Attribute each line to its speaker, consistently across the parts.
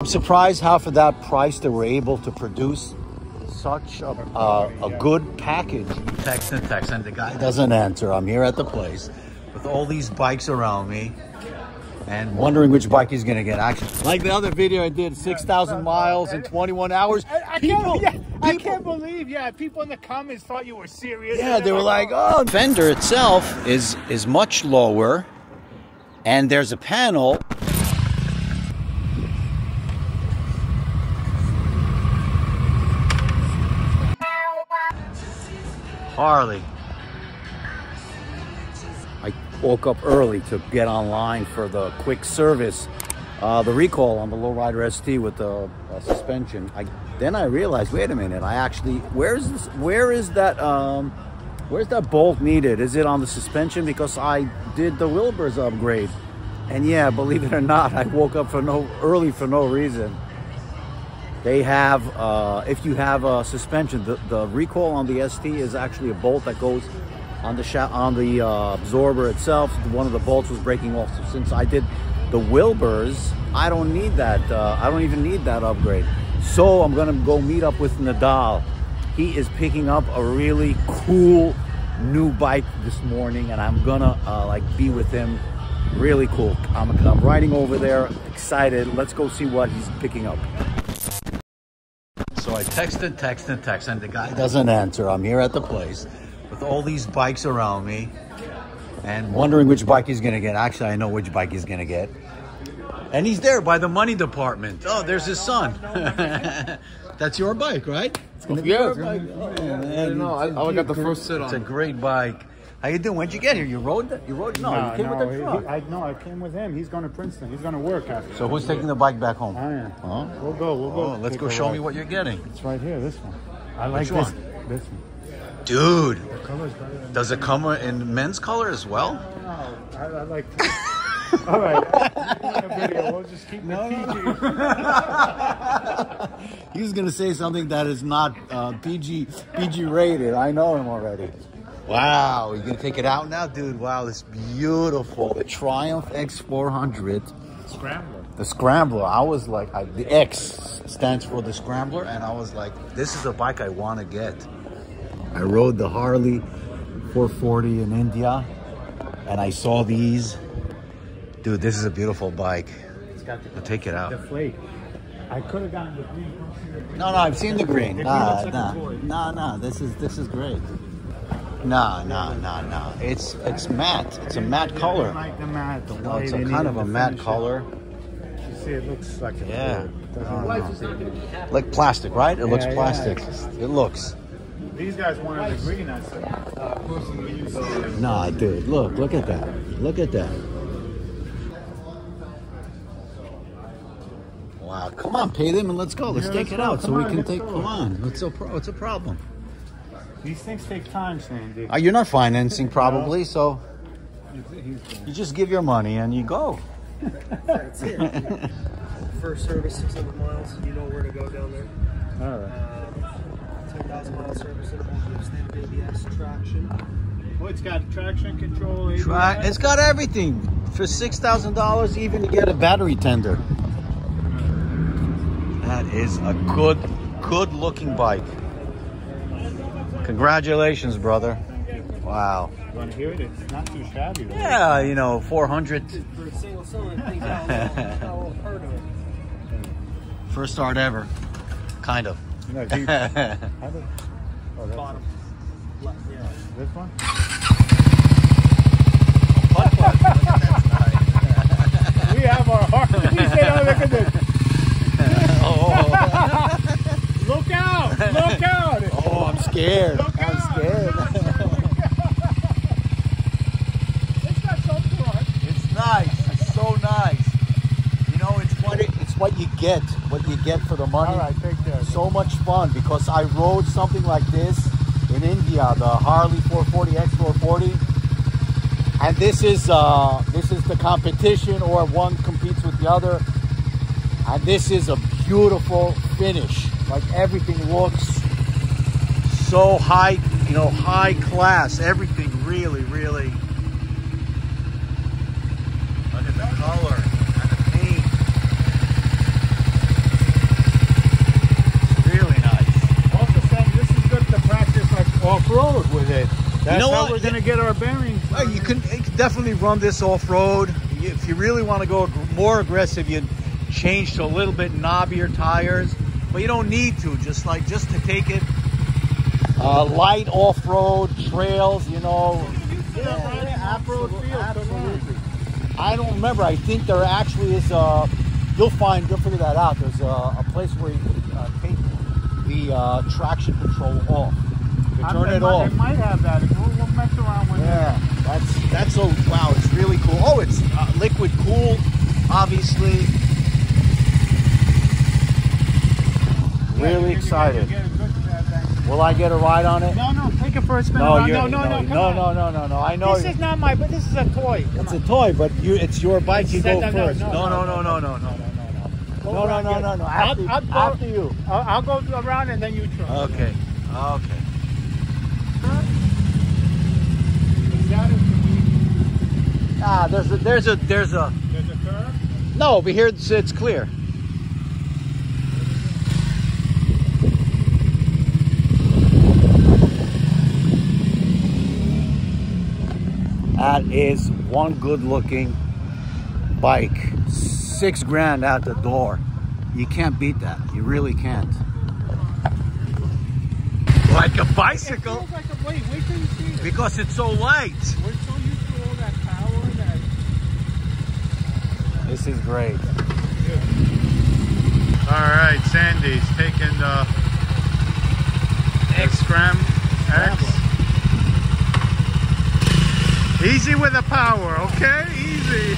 Speaker 1: I'm surprised how for that price they were able to produce such a, a, a good package. Text and text, and the guy doesn't answer. I'm here at the place with all these bikes around me and wondering which bike he's gonna get. Actually, like the other video I did, 6,000 miles in 21 hours.
Speaker 2: I, I
Speaker 1: People,
Speaker 2: can't, yeah, I
Speaker 1: people-
Speaker 2: can't believe, yeah, people in the comments thought you were serious.
Speaker 1: Yeah, they were like, oh, the fender itself is is much lower, and there's a panel. Harley. I woke up early to get online for the quick service, uh, the recall on the Low Rider ST with the uh, suspension. I, then I realized, wait a minute, I actually, where's this, where is that, um, where's that bolt needed? Is it on the suspension? Because I did the Wilbers upgrade. And yeah, believe it or not, I woke up for no, early for no reason. They have, uh, if you have a suspension, the, the recoil on the ST is actually a bolt that goes on the on the uh, absorber itself. One of the bolts was breaking off. So since I did the Wilbers, I don't need that. Uh, I don't even need that upgrade. So I'm gonna go meet up with Nadal. He is picking up a really cool new bike this morning, and I'm gonna uh, like be with him. Really cool. I'm, I'm riding over there, excited. Let's go see what he's picking up. So I texted, texted, texted, and the guy doesn't answer. I'm here at the place with all these bikes around me and wondering which bike he's gonna get. Actually, I know which bike he's gonna get. And he's there by the money department. Oh, there's his son. That's your bike, right? It's gonna be
Speaker 3: Yeah,
Speaker 1: your bike. Oh,
Speaker 3: yeah,
Speaker 1: man.
Speaker 3: no, I- I got the first sit
Speaker 1: It's a great bike. How you doing? When'd you get here? You rode that? You rode? No, you came with the truck.
Speaker 2: he- I, no, I came with him. He's going to Princeton. He's going to work after.
Speaker 1: so who's taking the bike back home?
Speaker 2: I am.
Speaker 1: Huh?
Speaker 2: We'll go. We'll go.
Speaker 1: Oh, let's
Speaker 2: take
Speaker 1: go show
Speaker 2: ride.
Speaker 1: me what you're getting.
Speaker 2: It's right here. This one. I like
Speaker 1: Which
Speaker 2: this.
Speaker 1: one?
Speaker 2: This one.
Speaker 1: Dude,
Speaker 2: The color's better than
Speaker 1: does it come in men's color as well?
Speaker 2: No, I, I like. All right. We'll just keep it PG.
Speaker 1: He was gonna say something that is not uh, PG PG rated. I know him already. Wow, you gonna take it out now, dude? Wow, this beautiful the Triumph X400,
Speaker 2: Scrambler.
Speaker 1: the Scrambler. I was like, I, the X stands for the Scrambler, and I was like, this is a bike I want to get. I rode the Harley 440 in India, and I saw these. Dude, this is a beautiful bike.
Speaker 2: It's got the,
Speaker 1: I'll take it out.
Speaker 2: the flake. I could have gotten the green. Don't see the green.
Speaker 1: No, no, I've seen the green.
Speaker 2: The green
Speaker 1: Nah,
Speaker 2: looks like a
Speaker 1: nah, nah, nah. This is this is great. Nah, nah, nah, nah. It's it's matte. It's a matte
Speaker 2: I
Speaker 1: color.
Speaker 2: like the matte. The
Speaker 1: No, it's a kind of a matte color.
Speaker 2: You see, it looks like a
Speaker 1: Yeah. Like plastic, right? It looks
Speaker 2: Yeah, yeah,
Speaker 1: plastic.
Speaker 2: it's just-
Speaker 1: It looks.
Speaker 2: These guys wanted the green. I said,
Speaker 1: Nah, dude. Look, look at that. Look at that. Wow, come on, pay them and let's go. Let's
Speaker 2: Yeah,
Speaker 1: take
Speaker 2: let's
Speaker 1: it
Speaker 2: go.
Speaker 1: out so
Speaker 2: Come
Speaker 1: we
Speaker 2: on,
Speaker 1: can
Speaker 2: let's
Speaker 1: take.
Speaker 2: go.
Speaker 1: Come on, what's a pro? What's a problem?
Speaker 2: These things take time, Sandy.
Speaker 1: Uh, you're not financing probably, so
Speaker 2: He's- he's-
Speaker 1: you just give your money and you go.
Speaker 4: That's it. First service, 600 miles. You know where to go down there.
Speaker 2: All right.
Speaker 4: Uh, 10,000 mile service interval. You standard ABS traction.
Speaker 2: Well, it's got traction control. ABS.
Speaker 1: Try, it's got everything. For six thousand dollars, even to get a battery tender. That is a good, good looking bike. Congratulations, brother. Wow.
Speaker 2: You want to hear it? It's not too shabby. though.
Speaker 1: Yeah, you know, four hundred.
Speaker 4: For a single cylinder, things out. I'll heard of it.
Speaker 1: First start ever. Kind of.
Speaker 2: No, do you- how do- oh, that's
Speaker 4: Bottom. Le- Yeah.
Speaker 2: This one? We have our heart. He said, oh, look at this. Look out! Look out!
Speaker 1: Oh, I'm scared. I'm scared.
Speaker 2: It's got some front.
Speaker 1: It's nice. It's so nice. You know, it's what it, it's what you get. What you get for the money.
Speaker 2: All right, take care.
Speaker 1: so much fun because I rode something like this in India, the Harley 440 X440, and this is uh, this is the competition, or one competes with the other, and this is a beautiful finish. Like everything looks so high, you know, high class. Everything really, really. Look at the color and the paint. It's really nice.
Speaker 2: Also, Sam, this is good to practice like off-road with it. That's you know how what? we're going to get our bearings.
Speaker 1: Well, you, can, you can definitely run this off-road. If you really want to go more aggressive, you change to a little bit knobbier tires. But you don't need to, just like, just to take it uh, light off road trails, you know.
Speaker 2: off-road field, come.
Speaker 1: I don't remember. I think there actually is a. You'll find. You'll figure that out. There's a, a place where you can uh, take the uh, traction control off. You turn it
Speaker 2: might-
Speaker 1: off.
Speaker 2: They might have that. We'll, we'll mess around with
Speaker 1: Yeah, that's that's a wow. It's really cool. Oh, it's uh, liquid cooled, obviously.
Speaker 2: Yeah,
Speaker 1: Really excited. Will I get a ride on it?
Speaker 2: No, no, take it for a spin.
Speaker 1: No,
Speaker 2: no, no, no,
Speaker 1: no, no, no, no, no. I know
Speaker 2: This is not my, but this is a toy. Come
Speaker 1: it's
Speaker 2: on.
Speaker 1: a toy, but you, it's your bike. You
Speaker 2: No,
Speaker 1: go
Speaker 2: no, no,
Speaker 1: first.
Speaker 2: no,
Speaker 1: No, no,
Speaker 2: no,
Speaker 1: no, no, no, no. No, no, no, no, no. After,
Speaker 2: I'll go-
Speaker 1: after you.
Speaker 2: I'll, I'll go around and then you try.
Speaker 1: Okay. Okay.
Speaker 2: Is that a,
Speaker 1: Ah, there's a, there's a, there's a.
Speaker 2: there's a curve?
Speaker 1: No, over here it's, it's clear. That is one good looking bike. Six grand out the door. You can't beat that. You really can't. Like a bicycle
Speaker 2: feels like a, wait, wait till you see it.
Speaker 1: because it's so light.
Speaker 2: We're so used to all that power that
Speaker 1: This is great.
Speaker 2: All right, Sandy's taking the X Scram X. Easy with the power, okay? Easy.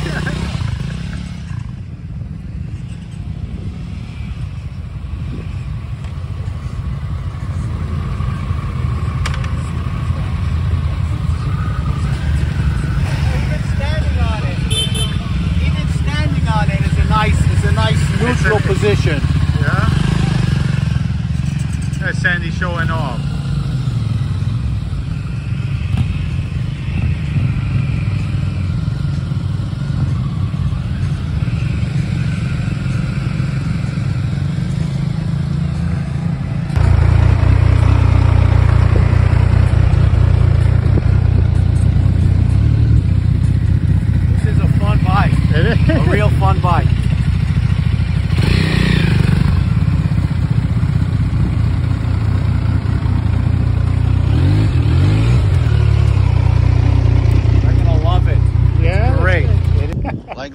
Speaker 1: Even standing on it, even standing on it is a nice, is a nice neutral position.
Speaker 2: yeah. That's Sandy showing off.
Speaker 1: This is a fun bike,
Speaker 2: It
Speaker 1: a real fun bike. They're gonna love it.
Speaker 2: Yeah.
Speaker 1: Great.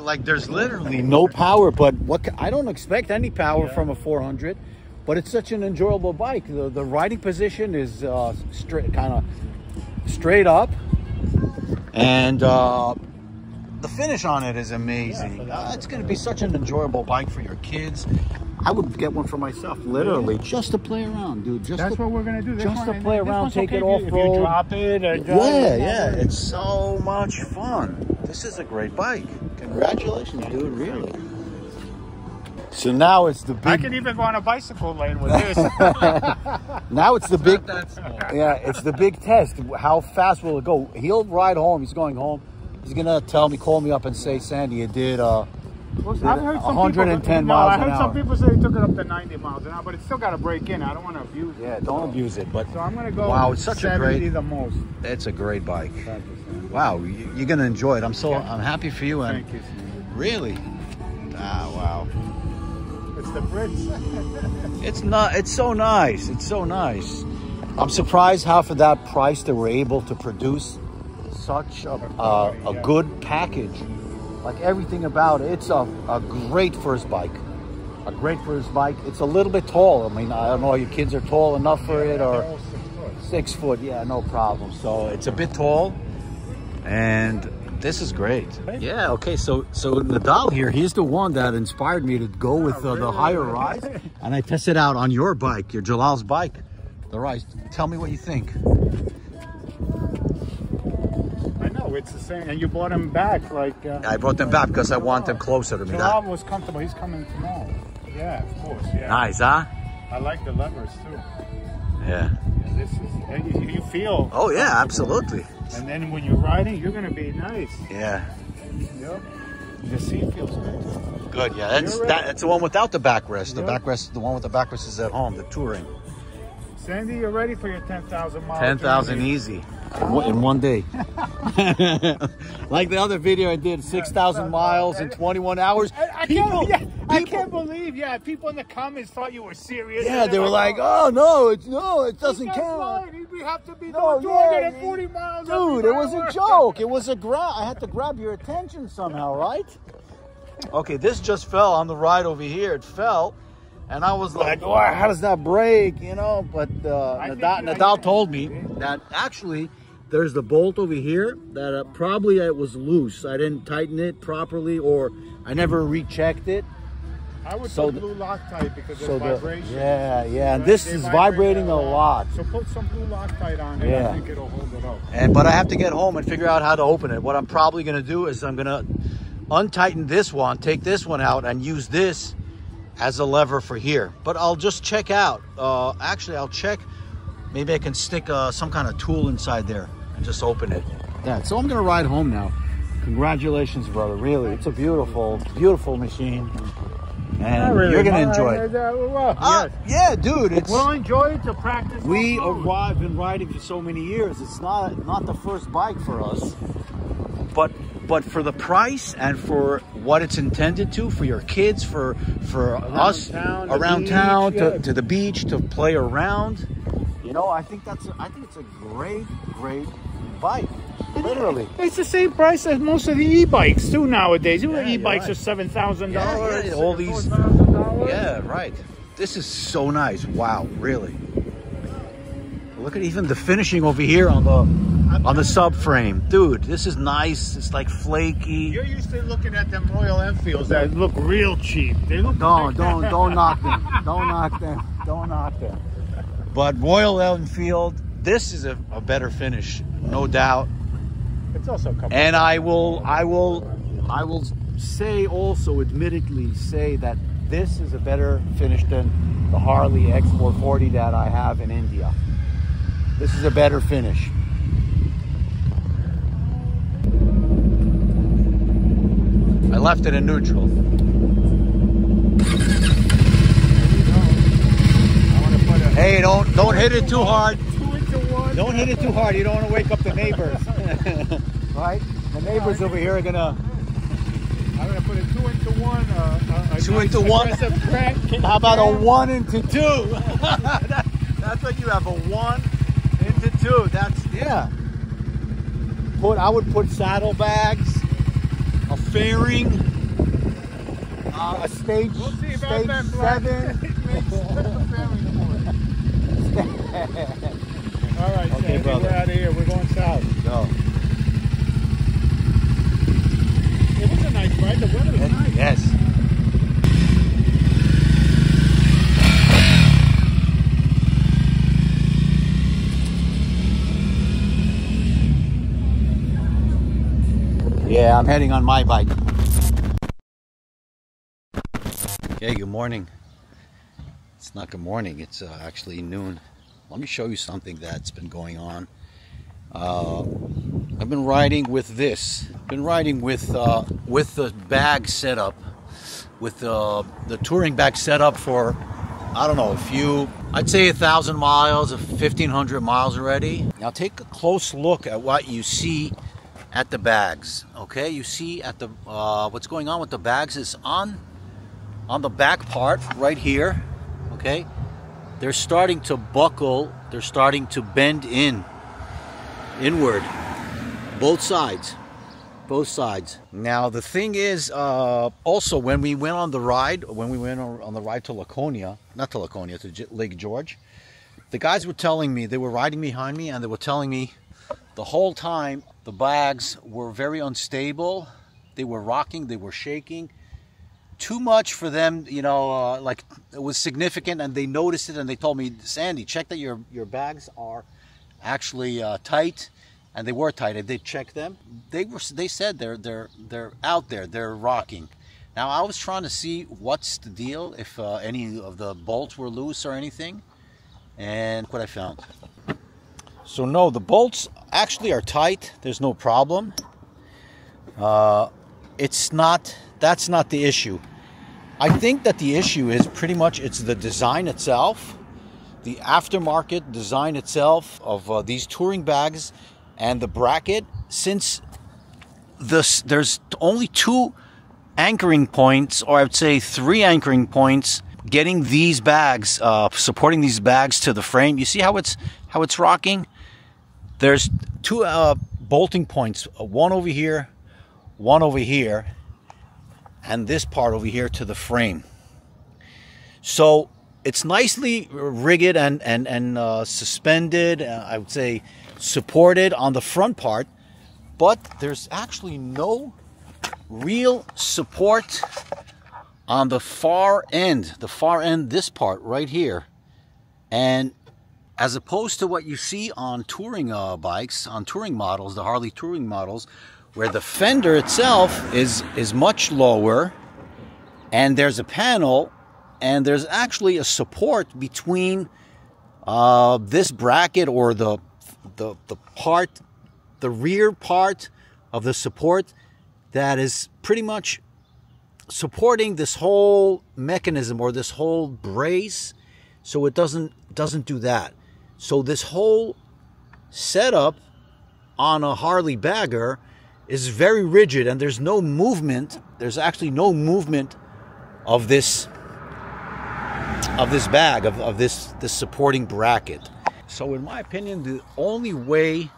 Speaker 1: Like, there's literally no power, but what I don't expect any power from a 400, but it's such an enjoyable bike. The, the riding position is uh, straight, kind of straight up, and uh, the finish on it is amazing. Uh, it's going to be such an enjoyable bike for your kids. I would get one for myself, literally, just to play around, dude. Just
Speaker 2: That's
Speaker 1: to,
Speaker 2: what we're gonna do. This
Speaker 1: just to play around, take
Speaker 2: okay
Speaker 1: it.
Speaker 2: If you drop it
Speaker 1: yeah,
Speaker 2: it,
Speaker 1: yeah, it's so much fun. This is a great bike. Congratulations, dude, really. So now it's the big.
Speaker 2: I can even go on a bicycle lane with this.
Speaker 1: now it's the big.
Speaker 4: That small.
Speaker 1: Yeah, it's the big test. How fast will it go? He'll ride home. He's going home. He's gonna tell me, call me up, and say, "Sandy, you did." Uh,
Speaker 2: I've heard some
Speaker 1: 110
Speaker 2: people,
Speaker 1: miles
Speaker 2: no, I
Speaker 1: an
Speaker 2: heard
Speaker 1: hour.
Speaker 2: some people say they took it up to 90 miles an hour, but it's still got to break in. I don't want to abuse it.
Speaker 1: yeah, don't abuse it, but
Speaker 2: So I'm going to go
Speaker 1: Wow, it's such a
Speaker 2: 70
Speaker 1: great-
Speaker 2: the most.
Speaker 1: it's a great bike.
Speaker 2: Thank you, Sam.
Speaker 1: Wow, you- you're gonna enjoy it. I'm so. I'm happy for you. And
Speaker 2: Thank you,
Speaker 1: really, ah, wow.
Speaker 2: It's the Brits.
Speaker 1: It's not. It's so nice. It's so nice. I'm surprised how for that price they were able to produce such a, a, a good package. Like everything about it, it's a, a great first bike. A great first bike. It's a little bit tall. I mean, I don't know. Your kids are tall enough for it, or
Speaker 2: all six foot.
Speaker 1: six foot. Yeah, no problem. So it's a bit tall, and this is great. Yeah. Okay. So so Nadal here. He's the one that inspired me to go with uh, the higher rise, and I tested out on your bike, your Jalal's bike, the rise. Tell me what you think.
Speaker 2: I know, it's the same. And you brought him back like. Uh,
Speaker 1: I brought them back because I want them closer to me.
Speaker 2: Jalal
Speaker 1: That,
Speaker 2: was comfortable. He's coming tomorrow. Yeah, of course. Yeah.
Speaker 1: nice, huh?
Speaker 2: I like the levers too.
Speaker 1: Yeah.
Speaker 2: Yeah, this is. and You, you feel.
Speaker 1: Oh yeah, absolutely.
Speaker 2: And then when you're riding, you're gonna be nice.
Speaker 1: Yeah.
Speaker 2: Yep. The seat feels good.
Speaker 1: Good. Yeah. That's
Speaker 2: You're
Speaker 1: that, that's the one without the backrest. The
Speaker 2: Yeah.
Speaker 1: backrest, the one with the backrest is at home. The touring.
Speaker 2: Sandy, you're ready for your 10,000 miles.
Speaker 1: Ten thousand easy. In one- in one day. like the other video I did, 6,000 miles in 21 hours.
Speaker 2: I, I
Speaker 1: People,
Speaker 2: can't, yeah, I
Speaker 1: people-
Speaker 2: can't believe, yeah, people in the comments thought you were serious.
Speaker 1: yeah, they were
Speaker 2: they're
Speaker 1: like, oh no, it's no, it doesn't count.
Speaker 2: fine. We have to be
Speaker 1: No,
Speaker 2: doing
Speaker 1: yeah,
Speaker 2: 240 miles.
Speaker 1: Dude, it was a joke. It was a grab. I had to grab your attention somehow, right? Okay, this just fell on the ride over here. It fell, and I was like, "Oh, how does that break?" You know. But uh, Nadal, Nadal told me that actually there's the bolt over here that uh, probably it was loose. I didn't tighten it properly, or I never rechecked it.
Speaker 2: I would
Speaker 1: So
Speaker 2: put blue Loctite because
Speaker 1: So
Speaker 2: of
Speaker 1: the
Speaker 2: vibration.
Speaker 1: yeah, yeah, and this
Speaker 2: They
Speaker 1: is vibrating a lot.
Speaker 2: So put some blue Loctite on it.
Speaker 1: Yeah.
Speaker 2: I think it'll hold it up.
Speaker 1: And but I have to get home and figure out how to open it. What I'm probably going to do is I'm going to untighten this one, take this one out, and use this as a lever for here. But I'll just check out. Uh, actually, I'll check. Maybe I can stick uh, some kind of tool inside there and just open it. Yeah. So I'm going to ride home now. Congratulations, brother. Really, it's a beautiful, beautiful machine, and you're going to enjoy it.
Speaker 2: Uh, well,
Speaker 1: Uh,
Speaker 2: yes.
Speaker 1: yeah, dude. It's
Speaker 2: We'll enjoy it to practice.
Speaker 1: we
Speaker 2: off-road.
Speaker 1: arrived been riding for so many years. It's not not the first bike for us, but but for the price and for what it's intended to, for your kids, for for us
Speaker 2: town,
Speaker 1: around
Speaker 2: beach,
Speaker 1: town to,
Speaker 2: yeah.
Speaker 1: to the beach to play around. You know, I think that's I think it's a great great bike. Literally.
Speaker 2: It's the same price as most of the e-bikes too nowadays. You
Speaker 1: Yeah,
Speaker 2: e-bikes
Speaker 1: right.
Speaker 2: are seven thousand
Speaker 1: Yeah,
Speaker 2: dollars.
Speaker 1: yeah, all these- Yeah, right. This is so nice. Wow, really. Look at even the finishing over here on the on the subframe. Dude, this is nice. It's like flaky.
Speaker 2: You're used to looking at them Royal Enfields that look real cheap. They look
Speaker 1: Don't don't don't knock them. Don't knock them. Don't knock them. But Royal Enfield, this is a, a better finish, no doubt.
Speaker 2: It's also a couple.
Speaker 1: And I will I will I will say also admittedly say that this is a better finish than the Harley X440 that I have in India. This is a better finish. I left it in neutral.
Speaker 2: I want to put a
Speaker 1: Hey, don't don't hit it too hard.
Speaker 2: Two into one.
Speaker 1: Don't hit it too hard. You don't want to wake up the neighbors. right? The neighbors over here are gonna.
Speaker 2: I'm gonna put a two into one. Uh, a, a
Speaker 1: Two
Speaker 2: nice
Speaker 1: into one?
Speaker 2: aggressive.
Speaker 1: How about a one into two? That- that's what you have. A one into two. That's yeah. Put I would put saddlebags, a fairing, uh, a stage
Speaker 2: We'll see
Speaker 1: stage seven.
Speaker 2: All right,
Speaker 1: Okay,
Speaker 2: Sandy,
Speaker 1: brother.
Speaker 2: we're out of here. We're going south.
Speaker 1: Go.
Speaker 2: It was a nice ride. The weather was nice.
Speaker 1: Yes. Yeah, I'm heading on my bike. Okay, good morning. It's not good morning, it's uh, actually noon. Let me show you something that's been going on. Uh, I've been riding with this. I've Been riding with uh, with the bag setup, with uh, the touring bag setup for I don't know a few. I'd say a thousand miles, fifteen hundred miles already. Now take a close look at what you see at the bags. Okay, you see at the uh, what's going on with the bags is on on the back part right here. Okay, they're starting to buckle. They're starting to bend in. Inward. Both sides. Both sides. Now the thing is uh, also when we went on the ride when we went on on the ride to laconia not to laconia to lake george the guys were telling me they were riding behind me and they were telling me the whole time the bags were very unstable. They were rocking they were shaking too much for them you know uh, like it was significant and they noticed it and they told me sandy check that your your bags are actually uh, tight, and they were tight. I did check them. They were. They said they're they're they're out there. They're rocking. Now I was trying to see what's the deal if uh, any of the bolts were loose or anything, and what I found. So no, the bolts actually are tight. There's no problem. Uh, it's not. That's not the issue. I think that the issue is pretty much it's the design itself the aftermarket design itself of uh, these touring bags And the bracket, since this, there's only two anchoring points, or I would say three anchoring points, getting these bags, uh, supporting these bags to the frame. You see how it's how it's rocking? There's two uh, bolting points, uh, one over here, one over here, and this part over here to the frame. So it's nicely rigged and and and uh, suspended. Uh, I would say supported on the front part, but there's actually no real support on the far end, the far end, this part right here. And as opposed to what you see on touring uh, bikes, on touring models, the Harley touring models, where the fender itself is, is much lower and there's a panel and there's actually a support between uh, this bracket or the, the, the part, the rear part of the support that is pretty much supporting this whole mechanism or this whole brace so it doesn't doesn't do that. So this whole setup on a harley bagger is very rigid and there's no movement there's actually no movement of this of this bag of, of this this supporting bracket so in my opinion the only way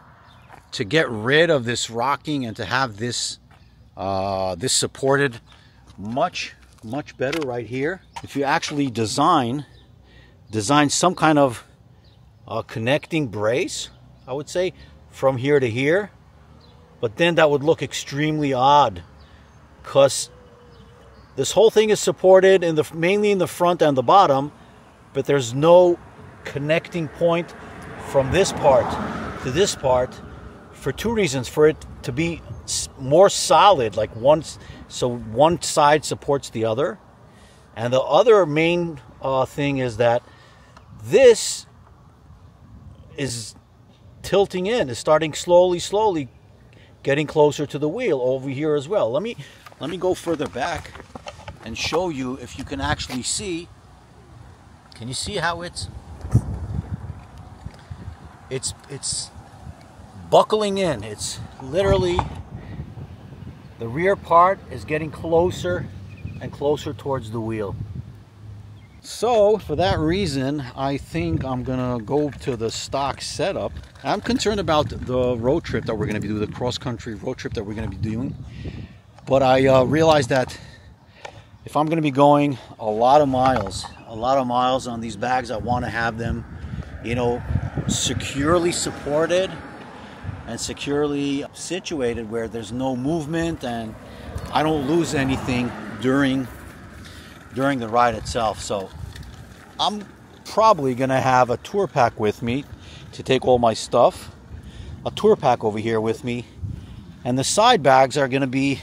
Speaker 1: to get rid of this rocking and to have this uh, this supported much, much better right here. If you actually design, design some kind of uh, connecting brace, I would say, from here to here. But then that would look extremely odd because this whole thing is supported in the mainly in the front and the bottom, but there's no connecting point from this part to this part for two reasons. For it to be more solid, like once, so one side supports the other. And the other main uh, thing is that this is tilting in, is starting slowly, slowly getting closer to the wheel over here as well. Let me let me go further back and show you if you can actually see. Can you see how it's it's it's buckling in. It's literally the rear part is getting closer and closer towards the wheel. So for that reason, I think I'm gonna go to the stock setup. I'm concerned about the road trip that we're gonna be doing, the cross-country road trip that we're gonna be doing. But I uh, realized that if I'm gonna be going a lot of miles, a lot of miles on these bags, I wanna have them, you know, securely supported and securely situated where there's no movement and I don't lose anything during during the ride itself. So I'm probably gonna have a tour pack with me to take all my stuff. A tour pack over here with me. And the side bags are gonna be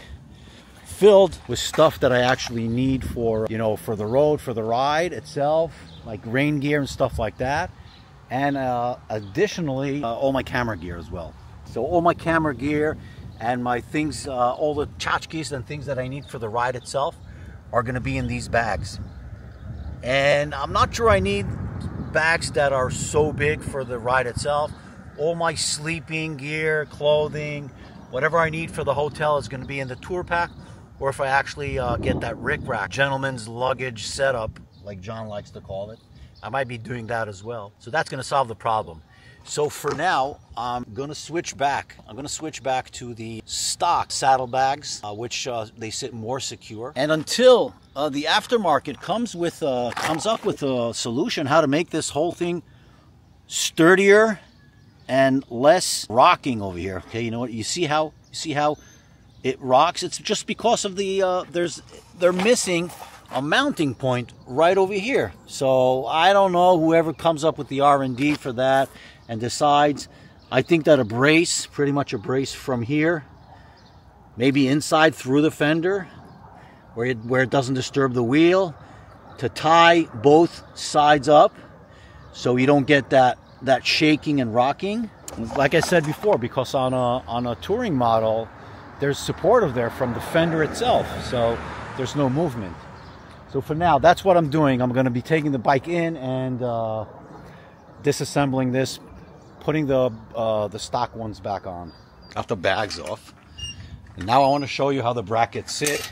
Speaker 1: filled with stuff that I actually need for, you know, for the road, for the ride itself, like rain gear and stuff like that. And uh, additionally, uh, all my camera gear as well. So all my camera gear and my things, uh, all the tchotchkes and things that I need for the ride itself are going to be in these bags. And I'm not sure I need bags that are so big for the ride itself. All my sleeping gear, clothing, whatever I need for the hotel is going to be in the tour pack. Or if I actually uh, get that Rick Rack, gentleman's luggage setup, like John likes to call it, I might be doing that as well. So that's going to solve the problem. So for now, I'm going to switch back. I'm going to switch back to the stock saddlebags, uh, which uh, they sit more secure. And until uh, the aftermarket comes with uh, comes up with a solution how to make this whole thing sturdier and less rocking over here. Okay, you know what? You see how you see how it rocks? It's just because of the uh, there's they're missing a mounting point right over here. So I don't know whoever comes up with the R&D for that and decides, I think that a brace, pretty much a brace from here, maybe inside through the fender, where it, where it doesn't disturb the wheel, to tie both sides up so you don't get that, that shaking and rocking. Like I said before, because on a, on a touring model, there's support of there from the fender itself, so there's no movement. So for now, that's what I'm doing. I'm going to be taking the bike in and uh, disassembling this, putting the uh, the stock ones back on. Got the bags off. And now I want to show you how the brackets sit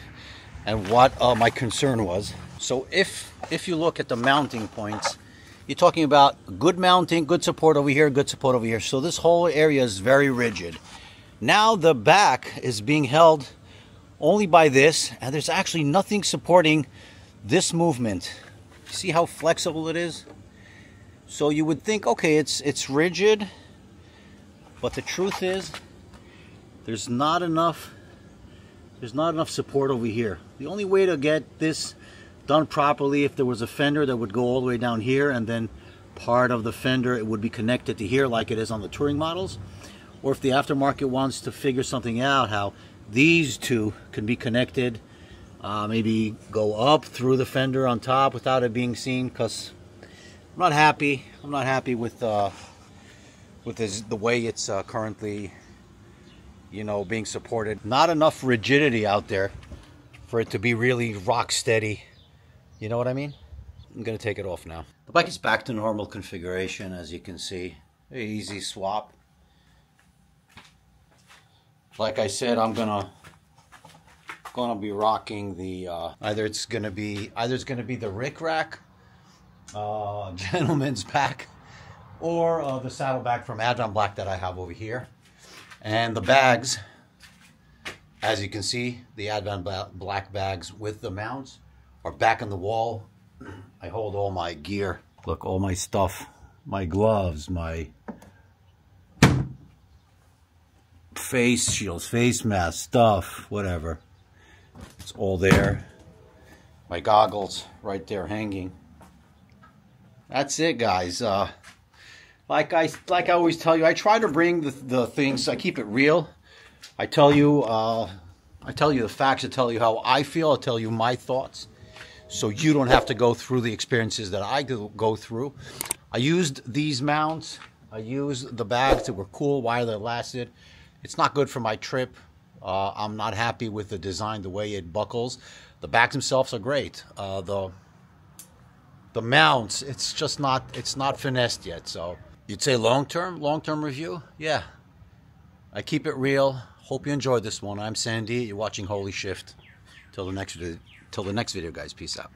Speaker 1: and what uh, my concern was. So if if you look at the mounting points, you're talking about good mounting, good support over here, good support over here. So this whole area is very rigid. Now the back is being held only by this, and there's actually nothing supporting this movement. See how flexible it is? So you would think, okay, it's it's rigid, but the truth is there's not enough there's not enough support over here. The only way to get this done properly if there was a fender that would go all the way down here and then part of the fender it would be connected to here like it is on the touring models or if the aftermarket wants to figure something out how these two can be connected uh, maybe go up through the fender on top without it being seen because I'm not happy. I'm not happy with uh, with this, the way it's uh, currently you know being supported. Not enough rigidity out there for it to be really rock steady. You know what I mean? I'm gonna take it off now. The bike is back to normal configuration as you can see. Easy swap. Like I said, I'm gonna gonna be rocking the uh, either it's gonna be either it's gonna be the Rick Rack uh, gentleman's pack or uh, the saddlebag from Advanblack that I have over here, and the bags. As you can see, the Advanblack bags with the mounts are back on the wall. I hold all my gear. Look, all my stuff, my gloves, my face shields, face mask, stuff, whatever. It's all there. My goggles right there hanging. That's it, guys. Uh, like I like I always tell you, I try to bring the, the things. I keep it real. I tell you, uh, I tell you the facts. I tell you how I feel. I tell you my thoughts, so you don't have to go through the experiences that I go through. I used these mounts. I used the bags that were cool while they lasted. It's not good for my trip. Uh, I'm not happy with the design, the way it buckles. The backs themselves are great. Uh, the the mounts, it's just not it's not finessed yet. So you'd say long term, long term review, yeah. I keep it real. Hope you enjoyed this one. I'm Sandy. You're watching Holy Shift. Till the next video, till the next video, guys. Peace out.